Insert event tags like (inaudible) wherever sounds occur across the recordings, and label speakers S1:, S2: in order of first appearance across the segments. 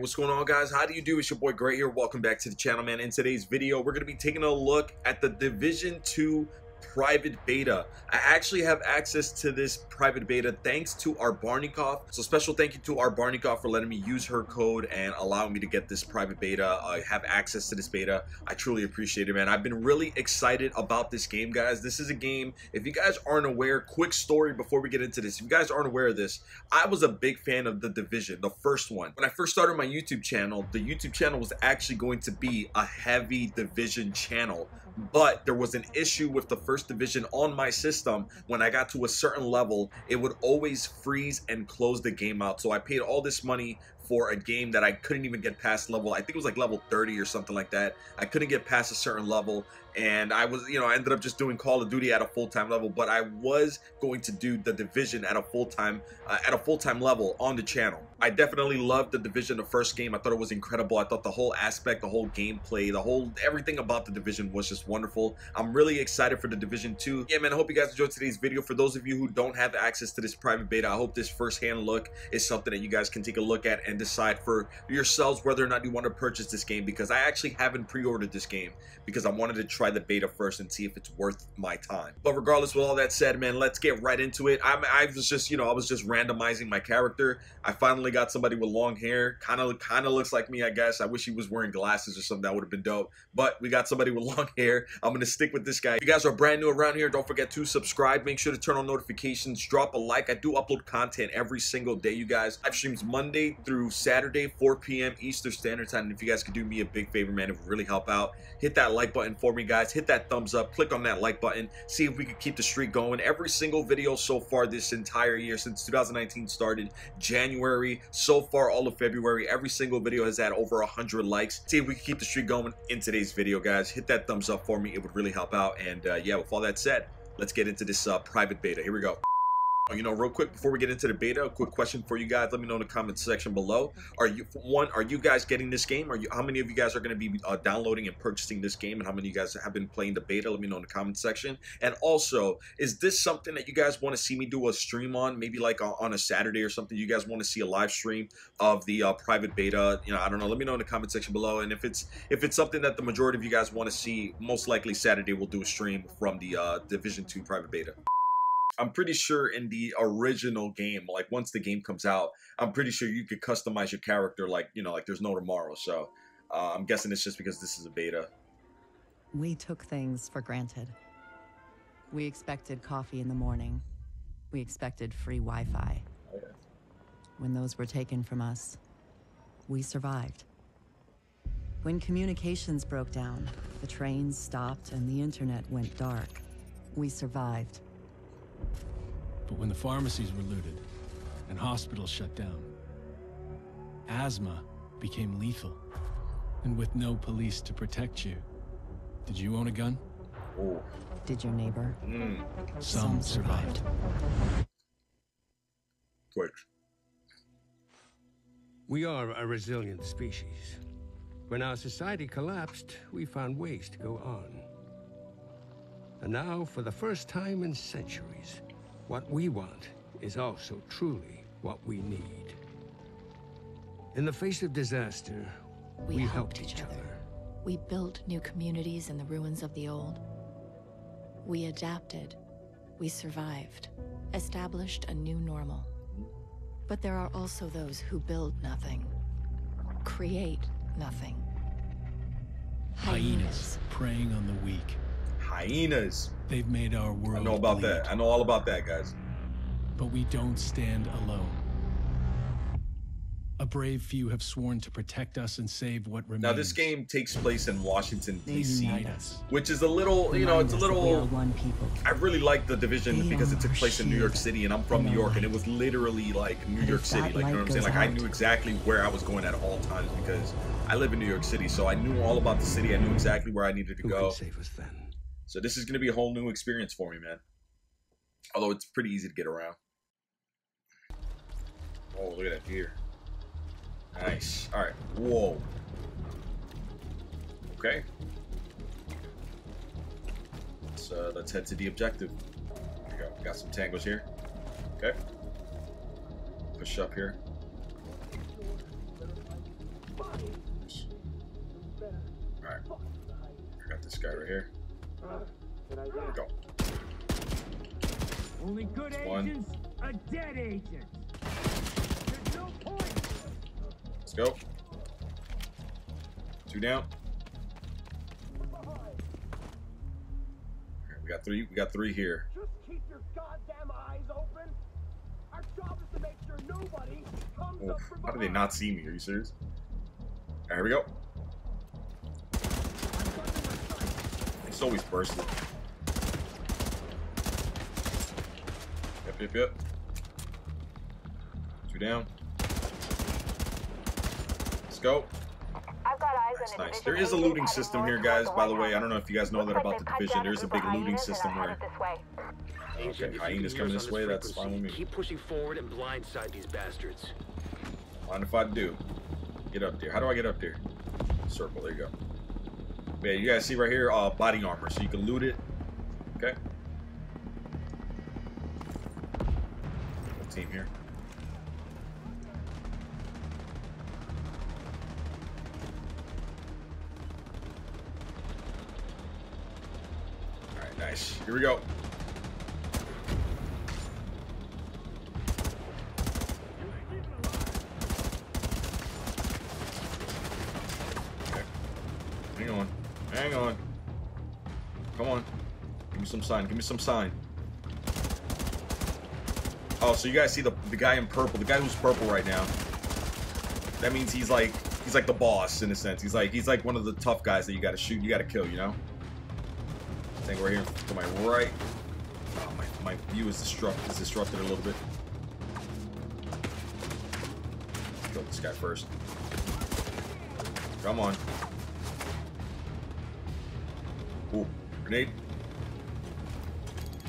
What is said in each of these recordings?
S1: what's going on guys? How do you do? It's your boy Grey here. Welcome back to the channel, man. In today's video, we're going to be taking a look at the Division 2 private beta. I actually have access to this private beta thanks to Arbarnikov. So special thank you to Arbarnikov for letting me use her code and allowing me to get this private beta. I have access to this beta. I truly appreciate it, man. I've been really excited about this game, guys. This is a game, if you guys aren't aware, quick story before we get into this. If you guys aren't aware of this, I was a big fan of The Division, the first one. When I first started my YouTube channel, the YouTube channel was actually going to be a heavy Division channel but there was an issue with the first division on my system. When I got to a certain level it would always freeze and close the game out. So I paid all this money for a game that I couldn't even get past level I think it was like level 30 or something like that. I couldn't get past a certain level and I was, you know, I ended up just doing Call of Duty at a full-time level, but I was going to do the Division at a full-time, uh, at a full-time level on the channel. I definitely loved the Division, the first game. I thought it was incredible. I thought the whole aspect, the whole gameplay, the whole, everything about the Division was just wonderful. I'm really excited for the Division 2. Yeah, man, I hope you guys enjoyed today's video. For those of you who don't have access to this private beta, I hope this first-hand look is something that you guys can take a look at and decide for yourselves whether or not you want to purchase this game because I actually haven't pre-ordered this game because I wanted to try the beta first and see if it's worth my time. But regardless, with all that said, man, let's get right into it. I'm, I was just, you know, I was just randomizing my character. I finally got somebody with long hair. Kind of, kind of looks like me, I guess. I wish he was wearing glasses or something. That would have been dope. But we got somebody with (laughs) long hair. I'm gonna stick with this guy. If you guys are brand new around here, don't forget to subscribe. Make sure to turn on notifications. Drop a like. I do upload content every single day, you guys. Live streams Monday through Saturday, 4 p.m. Eastern Standard Time. And if you guys could do me a big favor, man, it would really help out. Hit that like button for me, guys. Hit that thumbs up, click on that like button, see if we can keep the streak going. Every single video so far this entire year since 2019 started, January, so far all of February, every single video has had over 100 likes. See if we can keep the streak going in today's video, guys. Hit that thumbs up for me. It would really help out. And uh, yeah, with all that said, let's get into this uh, private beta. Here we go. Oh, you know, real quick before we get into the beta, a quick question for you guys. Let me know in the comment section below. Are you one? Are you guys getting this game? Are you? How many of you guys are going to be uh, downloading and purchasing this game? And how many of you guys have been playing the beta? Let me know in the comment section. And also, is this something that you guys want to see me do a stream on? Maybe like on a Saturday or something. You guys want to see a live stream of the uh, private beta? You know, I don't know. Let me know in the comment section below. And if it's if it's something that the majority of you guys want to see, most likely Saturday we'll do a stream from the uh, Division Two private beta. I'm pretty sure in the original game, like once the game comes out, I'm pretty sure you could customize your character like, you know, like there's no tomorrow. So uh, I'm guessing it's just because this is a beta.
S2: We took things for granted. We expected coffee in the morning. We expected free Wi Fi. Oh, yeah. When those were taken from us, we survived. When communications broke down, the trains stopped, and the internet went dark, we survived.
S3: But when the pharmacies were looted and hospitals shut down, asthma became lethal. And with no police to protect you, did you own a gun?
S2: Oh. Did your neighbor? Mm.
S3: Some, Some survived. survived.
S1: Quick.
S4: We are a resilient species. When our society collapsed, we found ways to go on. And now, for the first time in centuries, what we want is also truly what we need. In the face of disaster, we, we helped, helped, each other. other.
S5: We built new communities in the ruins of the old. We adapted. We survived. Established a new normal. But there are also those who build nothing. Create nothing.
S3: Hyenas, Hyenas preying on the weak
S1: hyenas.
S3: They've made our world.
S1: I know about bleed. that. I know all about that, guys.
S3: But we don't stand alone. A brave few have sworn to protect us and save what remains.
S1: Now, this game takes place in Washington, D.C., which is a little, you know, it's a little. I really like the division because it took place in New York City, and I'm from New York, and it was literally like New York City. Like, you know what I'm saying? Like, I knew exactly where I was going at all times because I live in New York City, so I knew all about the city. I knew exactly where I needed to
S4: Who
S1: go.
S4: save us then?
S1: So this is going to be a whole new experience for me, man. Although it's pretty easy to get around. Oh, look at that deer. Nice. All right. Whoa. Okay. Let's, uh, let's head to the objective. We go. Got some tangos here. Okay. Push up here. Alright. I got this guy right here. There we go.
S6: Only good
S1: One.
S6: agents are dead agents. There's no point.
S1: Let's go. Two down. Alright, we got three. We got three here.
S6: Just keep your goddamn eyes open. Our job is to make sure nobody comes
S1: Oh,
S6: up from
S1: how do they not see me? Are you serious? Alright, here we go. It's always bursting. Yep, yep, yep. Two down. Let's go.
S7: I've got eyes
S1: Nice, nice. There is a looting system here, guys. By the way, I don't know if you guys know that about the division. There's a big looting system
S7: are
S1: where
S7: headed this way.
S8: Agent,
S1: Okay, hyenas coming this way, that's fine with me.
S8: Keep pushing forward and blindside these bastards.
S1: Mind if I do? Get up there. How do I get up there? Circle. There you go. Yeah, you guys see right here, uh, body armor, so you can loot it. Okay. Team here. All right, nice. Here we go. Hang on. Hang on. Come on. Give me some sign. Give me some sign. Oh, so you guys see the the guy in purple, the guy who's purple right now. That means he's like he's like the boss in a sense. He's like he's like one of the tough guys that you gotta shoot, you gotta kill, you know? I think we're here to my right. Oh, my, my view is disrupted is disrupted a little bit. Kill this guy first. Come on. Ooh, grenade.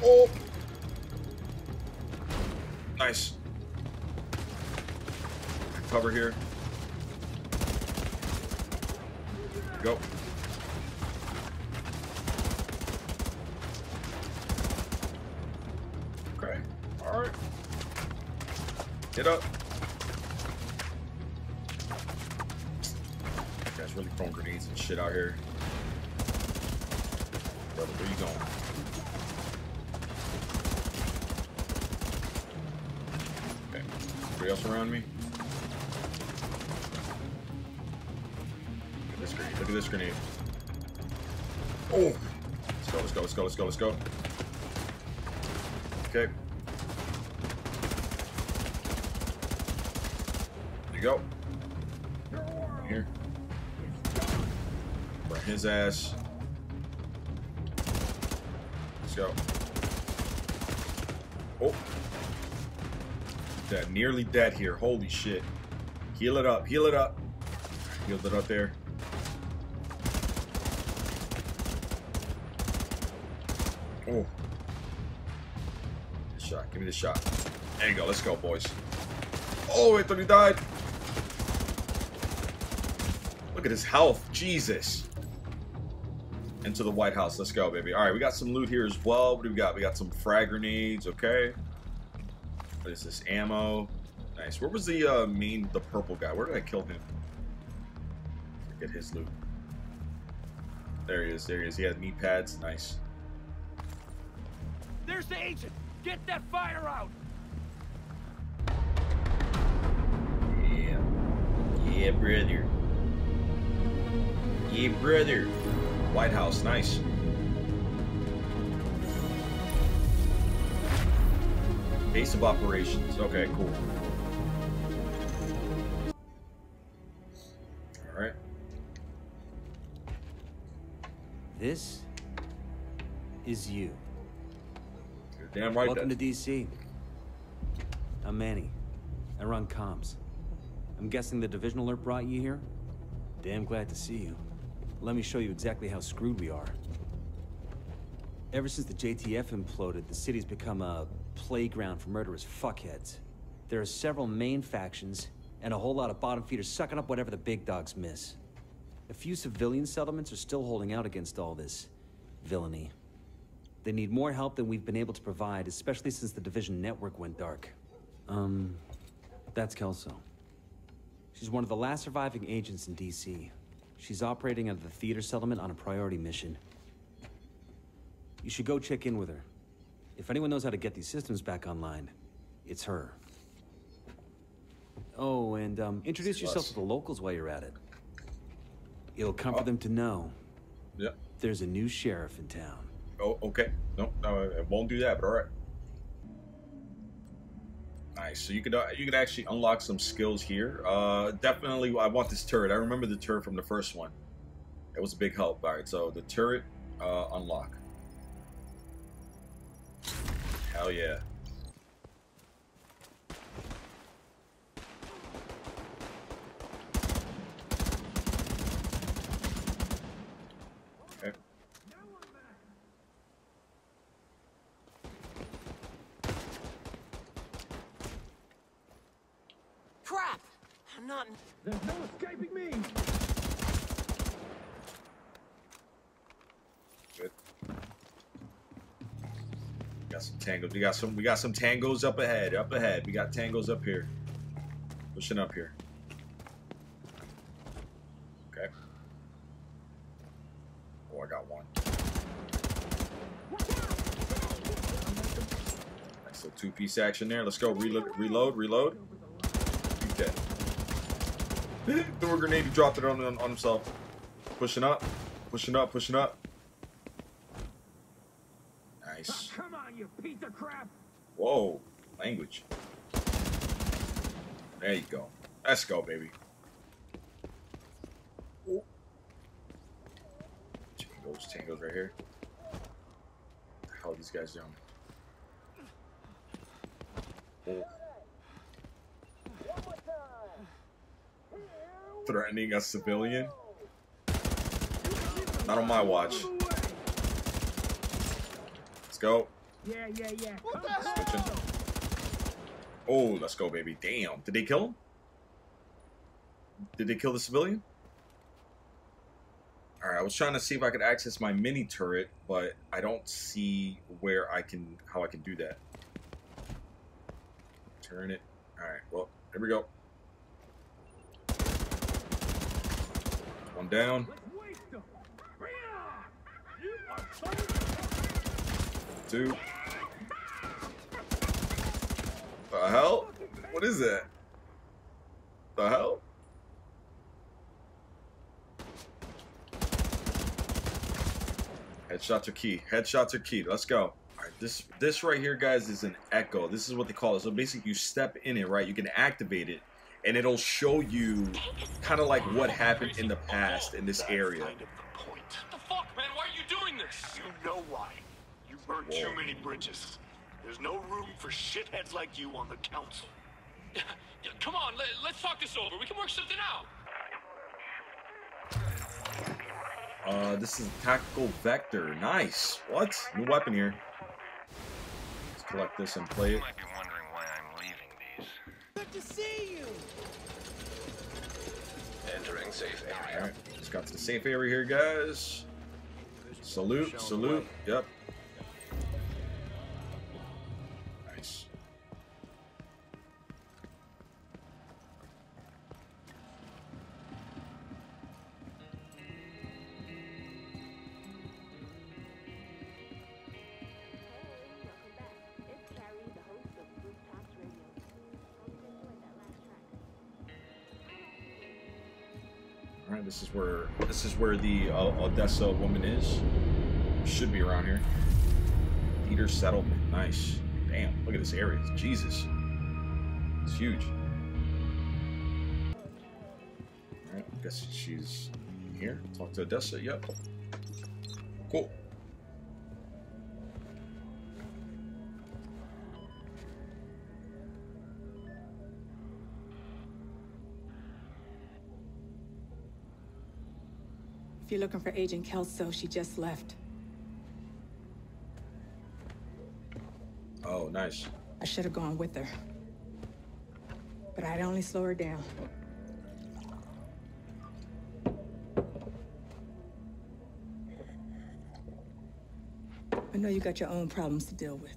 S1: Oh! Nice. Cover here. Go. Okay. Alright. Get up. Guys really throwing grenades and shit out here. Brother, where you going? Okay. Anybody else around me? Look at this grenade. Look at this grenade. Oh! Let's go, let's go, let's go, let's go, let's go. Okay. There you go. Here. Burn his ass. Let's go. Oh. Dead. Nearly dead here. Holy shit. Heal it up. Heal it up. Heal it up there. Oh. Shot. Give me the shot. There you go. Let's go, boys. Oh, I thought he died. Look at his health. Jesus. Into the White House. Let's go, baby. All right, we got some loot here as well. What do we got? We got some frag grenades. Okay. What is this? Ammo. Nice. Where was the uh, main, the purple guy? Where did I kill him? Get his loot. There he is. There he is. He has knee pads. Nice.
S6: There's the agent. Get that fire out.
S1: Yeah. Yeah, brother. Yeah, brother. White House, nice. Base of operations. Okay, cool. All right.
S9: This is you.
S1: You're damn right.
S9: Welcome to DC. I'm Manny. I run comms. I'm guessing the division alert brought you here? Damn glad to see you. Let me show you exactly how screwed we are. Ever since the JTF imploded, the city's become a playground for murderous fuckheads. There are several main factions, and a whole lot of bottom feeders sucking up whatever the big dogs miss. A few civilian settlements are still holding out against all this villainy. They need more help than we've been able to provide, especially since the Division network went dark. Um, that's Kelso. She's one of the last surviving agents in DC. She's operating out of the theater settlement on a priority mission. You should go check in with her. If anyone knows how to get these systems back online, it's her. Oh, and um, introduce
S1: It's
S9: yourself
S1: us.
S9: to the locals while you're at it. It'll comfort
S1: Oh.
S9: them to know
S1: Yep.
S9: there's a new sheriff in town.
S1: Oh, okay. No, no, it won't do that. But all right. Nice. So you could uh, you could actually unlock some skills here. Uh, definitely, I want this turret. I remember the turret from the first one. It was a big help. All right. So the turret uh, unlock. Hell yeah. Okay.
S6: Crap! I'm not.
S4: There's no escaping me!
S1: Got some tangos. We got some. We got some tangos up ahead. Up ahead. We got tangos up here. Pushing up here. Okay. Oh, I got one. Nice little two-piece action there. Let's go. Reload. Reload. Reload. He's dead. (laughs) Threw a grenade. He dropped it on on himself. Pushing up. Pushing up. Pushing up. Nice.
S4: Come on, you piece of crap!
S1: Whoa, language. There you go. Let's go, baby. Right here. These guys doing? Oh. Threatening a civilian? Not on my watch. Let's go.
S4: Yeah, yeah, yeah.
S1: Switching. Oh, let's go, baby. Damn. Did they kill him? Did they kill the civilian? Alright, I was trying to see if I could access my mini turret, but I don't see where I can how I can do that. Turn it. Alright, well, here we go. One down. Two. The hell? What is that? The hell? Headshots are key. Headshots are key. Let's go. Alright, this this right here, guys, is an echo. This is what they call it. So basically you step in it, right? You can activate it, and it'll show you kind of like what happened in the past in this area.
S8: Kind of the point. What the fuck, man? Why are you doing this? You know why. You burned
S1: Whoa.
S8: too many bridges. There's no room for shitheads like you on the council. (laughs) Come on, let, let's talk this over. We can work something out.
S1: Uh, this is a tactical vector. Nice. What? New weapon here. Let's collect this and play it.
S7: might be wondering why I'm leaving these.
S6: Good to see you.
S7: Entering safe area.
S1: Alright, just got to the safe area here, guys. Salute, salute. Yep. Alright, this is where this is where the uh, Odessa woman is. Should be around here. Theater settlement. Nice. Damn, look at this area. Jesus. It's huge. Alright, I guess she's here. Talk to Odessa. Yep.
S10: If you're looking for Agent Kelso, she just left.
S1: Oh, nice.
S10: I should have gone with her. But I'd only slow her down. I know you got your own problems to deal with.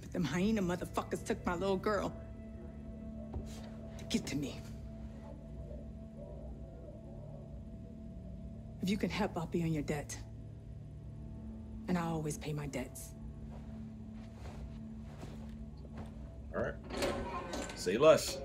S10: But them hyena motherfuckers took my little girl. They Get to me. If you can help, I'll be on your debt. And I always pay my debts.
S1: All right. Say less.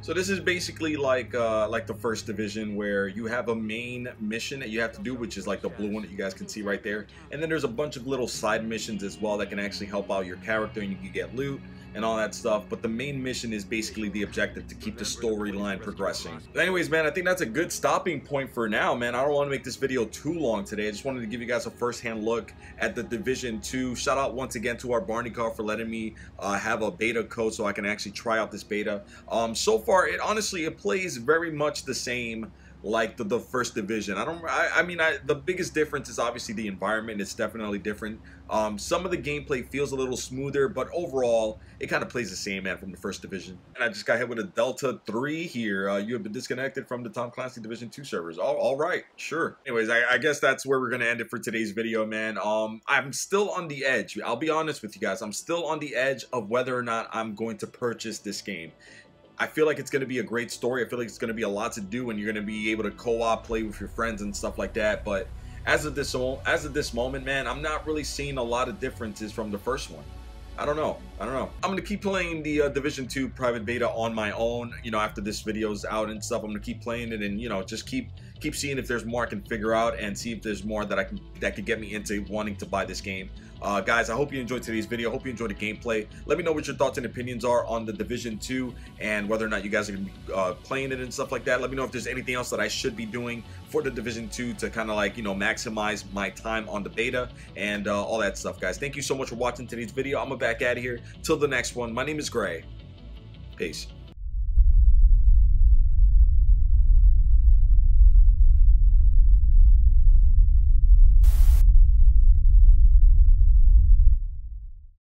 S1: So this is basically like uh, like the first division where you have a main mission that you have to do, which is like the blue one that you guys can see right there. And then there's a bunch of little side missions as well that can actually help out your character and you can get loot and all that stuff. But the main mission is basically the objective to keep the storyline progressing. But anyways, man, I think that's a good stopping point for now, man. I don't want to make this video too long today. I just wanted to give you guys a first-hand look at the Division 2. Shout out once again to Arbarnikov for letting me uh, have a beta code so I can actually try out this beta. Um, so far, it honestly, it plays very much the same like the, the first division. I don't. I, I mean, I, the biggest difference is obviously the environment. It's definitely different. Um, some of the gameplay feels a little smoother, but overall, it kind of plays the same man from the first division. And I just got hit with a Delta Three here. Uh, you have been disconnected from the Tom Clancy Division Two servers. All, all right, sure. Anyways, I, I guess that's where we're gonna end it for today's video, man. Um, I'm still on the edge. I'll be honest with you guys. I'm still on the edge of whether or not I'm going to purchase this game. I feel like it's going to be a great story. I feel like it's going to be a lot to do, and you're going to be able to co-op, play with your friends and stuff like that. But as of this as of this moment, man, I'm not really seeing a lot of differences from the first one. I don't know. I don't know. I'm gonna keep playing the uh, Division 2 private beta on my own. You know, after this video's out and stuff, I'm gonna keep playing it and you know just keep keep seeing if there's more I can figure out and see if there's more that I can that could get me into wanting to buy this game. Uh, guys, I hope you enjoyed today's video. Hope you enjoyed the gameplay. Let me know what your thoughts and opinions are on the Division 2 and whether or not you guys are going to be uh, playing it and stuff like that. Let me know if there's anything else that I should be doing for the Division 2 to kind of like, you know, maximize my time on the beta and uh, all that stuff, guys. Thank you so much for watching today's video. I'm back out of here. Till the next one, my name is Grey. Peace.